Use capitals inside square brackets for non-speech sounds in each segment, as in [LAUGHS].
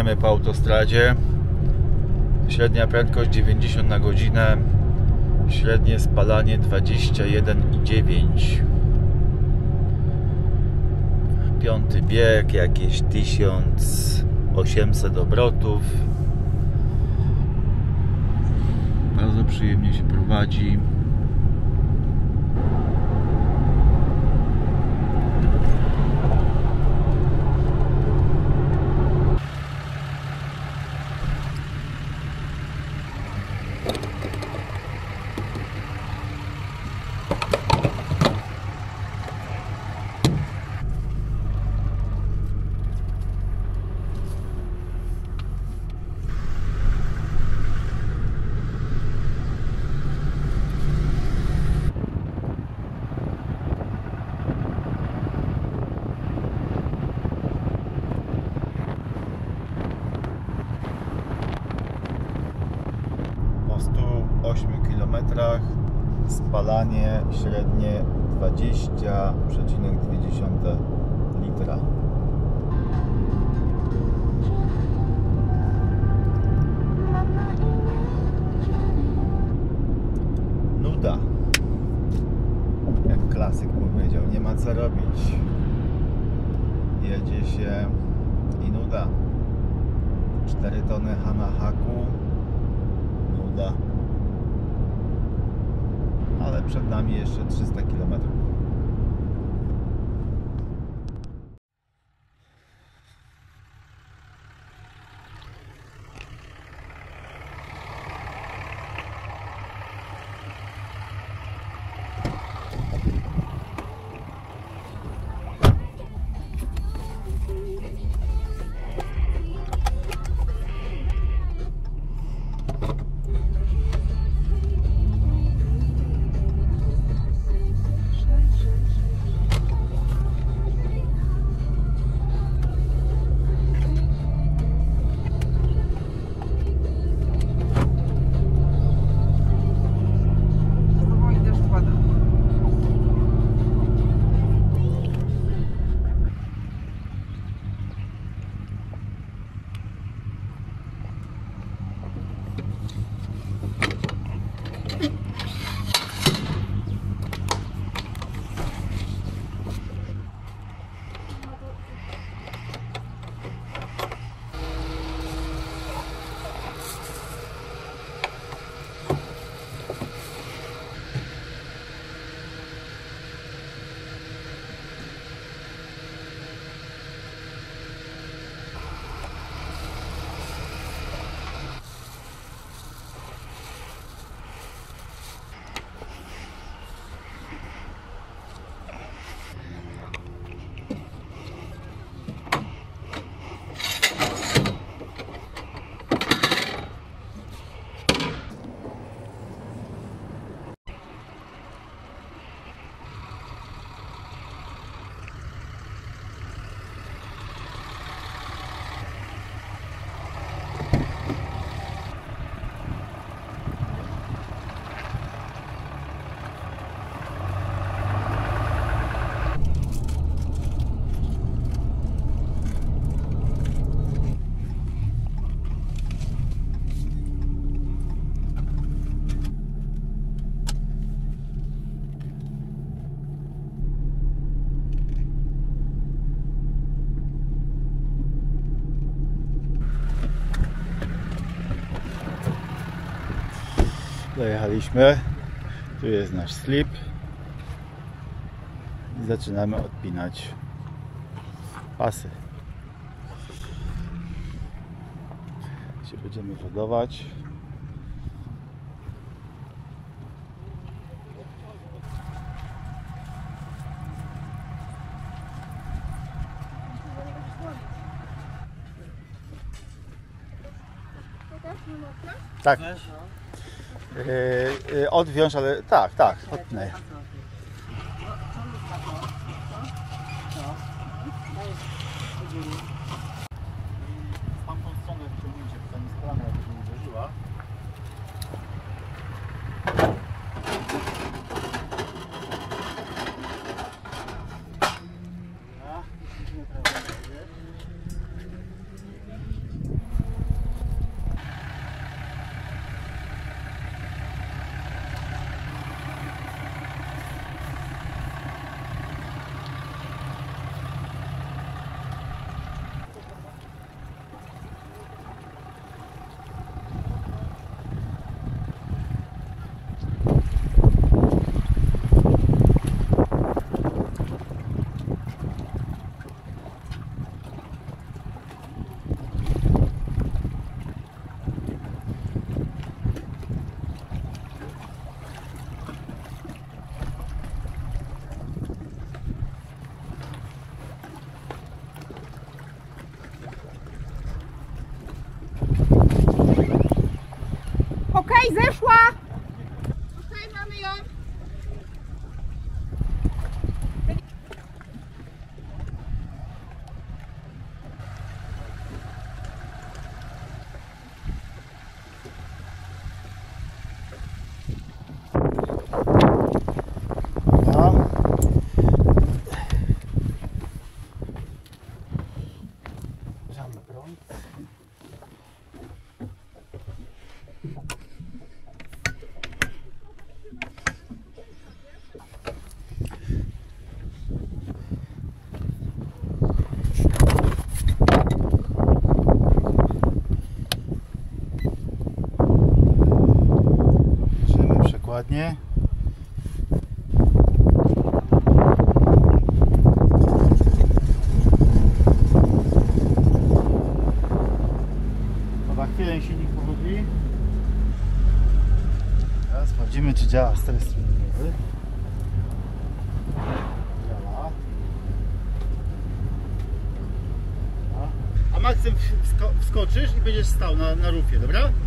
Suniemy po autostradzie. Średnia prędkość 90 na godzinę. Średnie spalanie 21,9. Piąty bieg, jakieś 1800 obrotów. Bardzo przyjemnie się prowadzi. po 108 spalanie średnie 20,2 litra. Nuda. Jak klasyk powiedział, nie ma co robić. Jedzie się i nuda. 4 tony Hana Haku nuda. Ale przed nami jeszcze 300 km. Dojechaliśmy. Tu jest nasz slip. I zaczynamy odpinać pasy. Się będziemy wodować. Tak. Yy, yy, odwiąż, ale tak, tak, odtnę. To za chwilę silnik powróci. Teraz sprawdzimy, czy działa stres treningowy. Działa. Dobra. A Maksym wsko wskoczysz i będziesz stał na, na rufie, dobra? Dobra.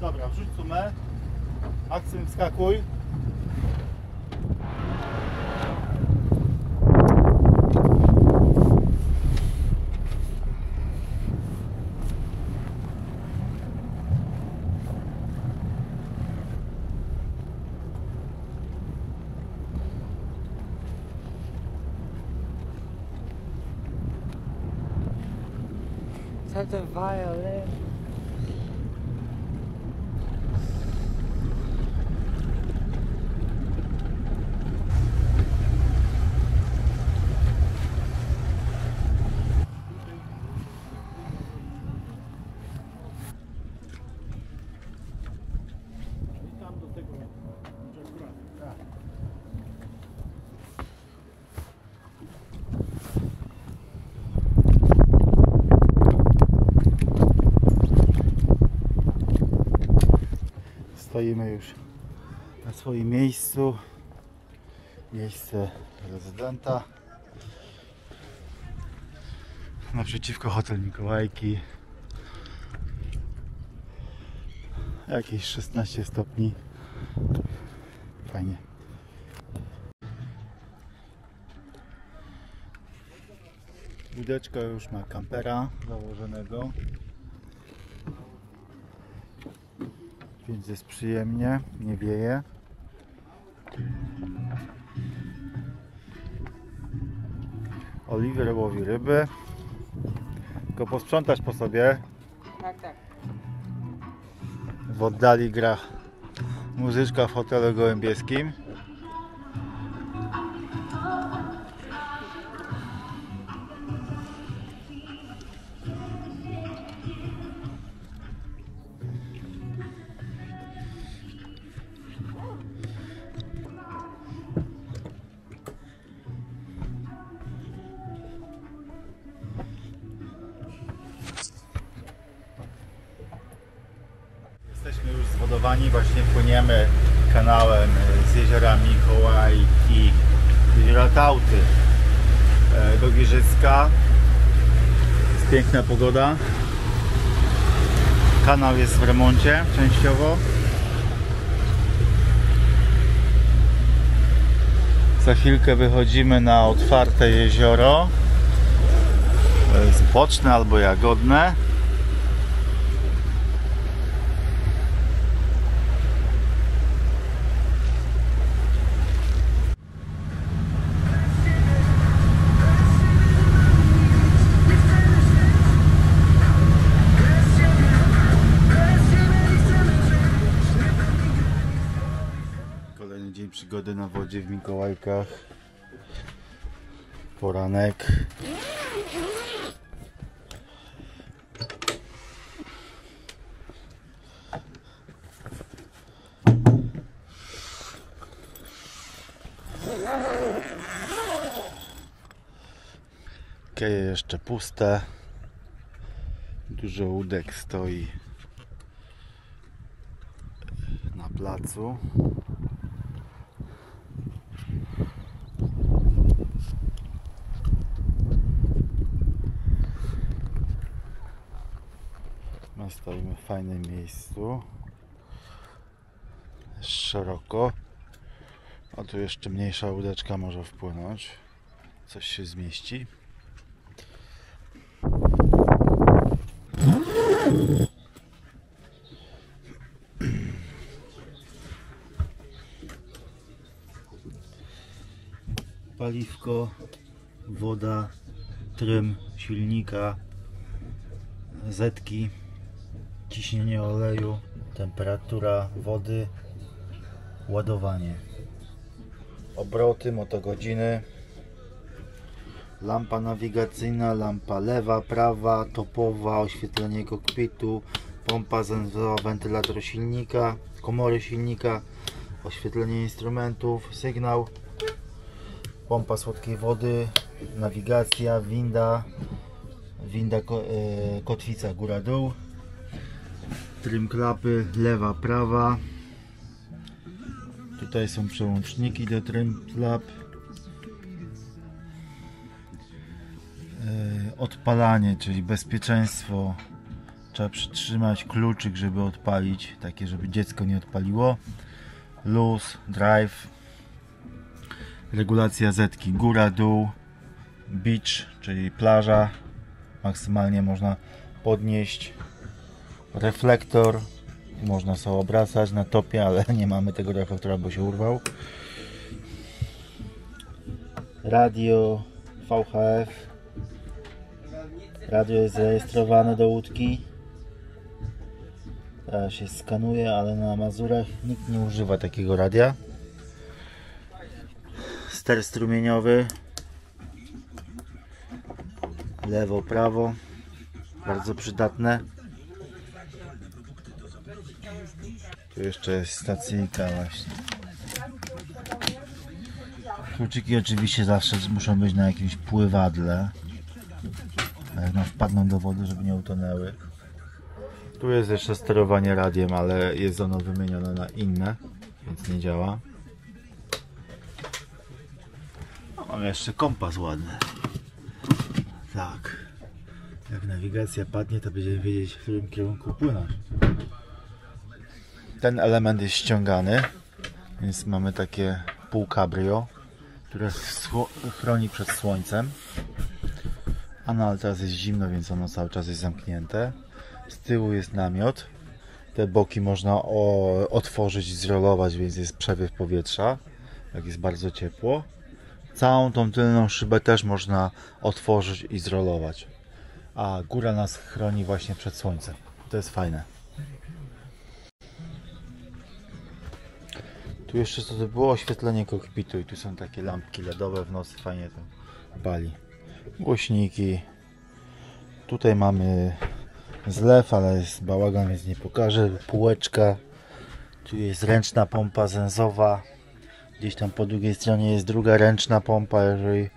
Dobra, wrzuć sumę. Maksym wskakuj. Such a violin. I tam do tego Tak. Stoimy już na swoim miejscu. Miejsce rezydenta. Naprzeciwko hotel Mikołajki. Jakieś 16 stopni. Fajnie. Łódeczka już ma kampera założonego. Więc jest przyjemnie, nie wieje. Oliver łowi ryby. Tylko posprzątać po sobie. Tak, tak. W oddali gra muzyczka w hotelu gołębieskim. Jesteśmy już zwodowani, właśnie płyniemy kanałem z jeziora Mikołajki, jeziora Tauty e, do Giżycka. Jest piękna pogoda. Kanał jest w remoncie częściowo. Za chwilkę wychodzimy na otwarte jezioro. To jest boczne albo jagodne. Wodzie w Mikołajkach. Poranek. Keje jeszcze puste. Dużo łódek stoi na placu. Stoimy w fajnym miejscu. Szeroko. A tu jeszcze mniejsza łódeczka może wpłynąć. Coś się zmieści. Paliwko, woda, trym silnika, zetki, ciśnienie oleju, temperatura wody, ładowanie. Obroty, motogodziny, lampa nawigacyjna, lampa lewa, prawa, topowa, oświetlenie kokpitu, pompa zensowa, wentylator silnika, komory silnika, oświetlenie instrumentów, sygnał, pompa słodkiej wody, nawigacja, winda, winda e, kotwica góra-dół, trim klapy lewa, prawa. Tutaj są przełączniki do trim klap. E, Odpalanie, czyli bezpieczeństwo. Trzeba przytrzymać kluczyk, żeby odpalić, takie żeby dziecko nie odpaliło. Luz, drive, regulacja zetki góra, dół, beach, czyli plaża. Maksymalnie można podnieść reflektor. Można sobie obracać na topie, ale [LAUGHS] nie mamy tego reflektora, bo się urwał. Radio VHF. Radio jest zarejestrowane do łódki. Teraz się skanuje, ale na Mazurach nikt nie używa takiego radia. Ster strumieniowy. Lewo, prawo. Bardzo przydatne. Tu jeszcze jest stacyjka właśnie. Kluczyki oczywiście zawsze muszą być na jakimś pływadle. A Jak nam wpadną do wody, żeby nie utonęły. Tu jest jeszcze sterowanie radiem, ale jest ono wymienione na inne, więc nie działa. O, Mam jeszcze kompas ładny. Tak. Jak nawigacja padnie, to będziemy wiedzieć, w którym kierunku płynąć. Ten element jest ściągany, więc mamy takie pół cabrio, które chroni przed słońcem. A no ale teraz jest zimno, więc ono cały czas jest zamknięte. Z tyłu jest namiot. Te boki można o, otworzyć i zrolować, więc jest przewiew powietrza, jak jest bardzo ciepło. Całą tą tylną szybę też można otworzyć i zrolować. A góra nas chroni właśnie przed słońcem. To jest fajne. Tu jeszcze co to było? Oświetlenie kokpitu i tu są takie lampki LEDowe w nocy, fajnie to pali. Głośniki. Tutaj mamy zlew, ale jest bałagan, więc nie pokażę. Półeczka. Tu jest ręczna pompa zensowa. Gdzieś tam po drugiej stronie jest druga ręczna pompa, jeżeli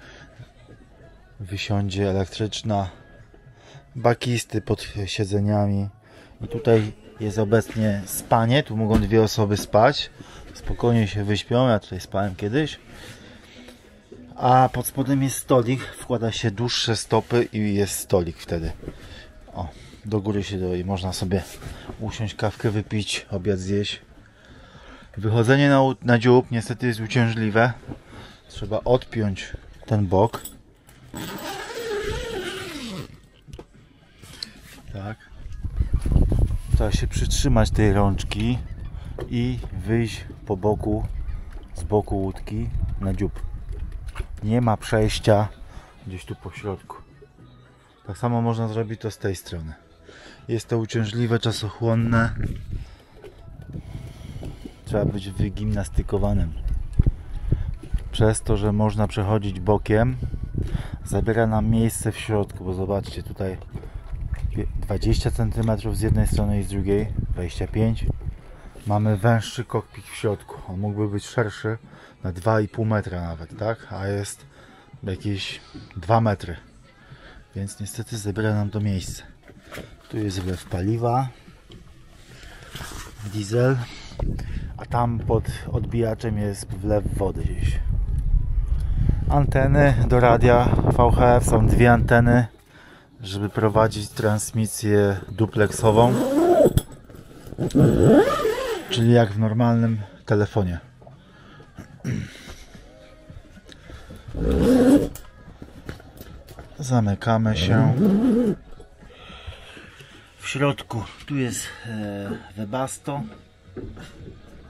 wysiądzie elektryczna. Bakisty pod siedzeniami. I tutaj jest obecnie spanie. Tu mogą dwie osoby spać. Spokojnie się wyśpią. Ja tutaj spałem kiedyś. A pod spodem jest stolik. Wkłada się dłuższe stopy i jest stolik wtedy. O, do góry się i można sobie usiąść, kawkę wypić, obiad zjeść. Wychodzenie na, na dziób niestety jest uciążliwe. Trzeba odpiąć ten bok. Tak. Trzeba się przytrzymać tej rączki i wyjść po boku, z boku łódki na dziób. Nie ma przejścia gdzieś tu po środku. Tak samo można zrobić to z tej strony. Jest to uciążliwe, czasochłonne. Trzeba być wygimnastykowanym. Przez to, że można przechodzić bokiem, zabiera nam miejsce w środku, bo zobaczcie tutaj 20 cm z jednej strony i z drugiej, 25 Mamy węższy kokpit w środku. On mógłby być szerszy na 2,5 metra nawet, tak? A jest jakieś 2 metry. Więc niestety zabiera nam to miejsce. Tu jest wlew paliwa, diesel, a tam pod odbijaczem jest wlew wody gdzieś. Anteny do radia VHF są dwie anteny, żeby prowadzić transmisję duplexową. Czyli jak w normalnym telefonie. Zamykamy się. W środku tu jest e, Webasto.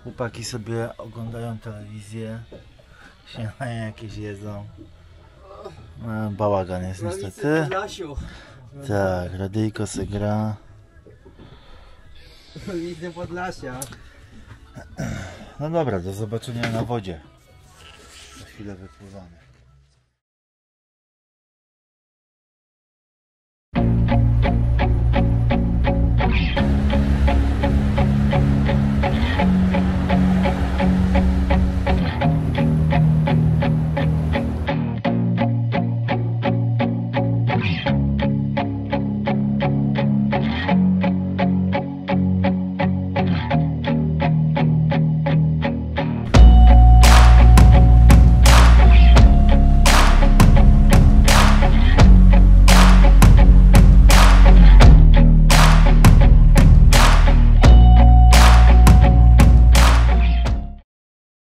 Chłopaki sobie oglądają telewizję. Śniadanie jakieś jedzą. No, bałagan jest niestety. Tak, radyjko se gra. [LAUGHS] Widzę Podlasia. No dobra, do zobaczenia na wodzie. Za chwilę wypływamy.